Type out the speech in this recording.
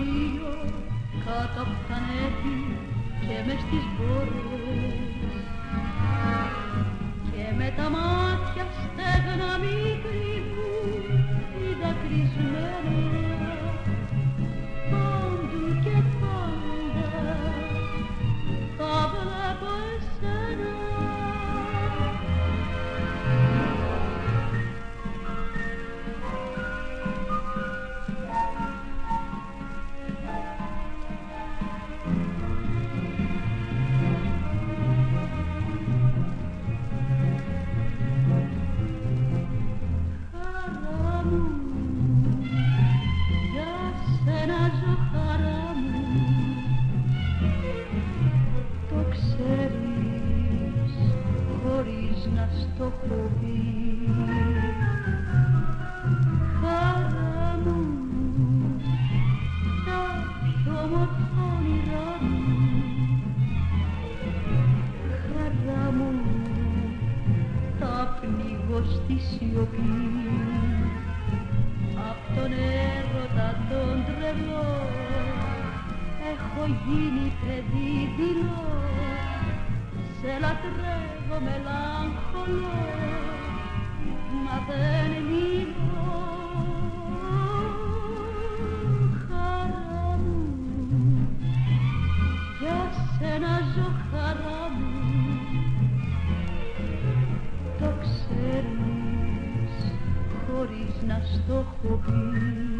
θηρίο κάτω από τα νέτη και μες στις βόρειες και με τα μάτια στο χωδί χαρά μου τα πιο μορφά όνειρά μου. Χαρά μου τα πνίγω στη σιωπή. Απ' τον έρωτα τον τρελό έχω γίνει παιδί δειλό σε λατρεύω μελαγχολό μα δεν λίγο χαρά μου για σένα ζω χαρά μου. Το ξέρεις χωρίς να στο έχω πει.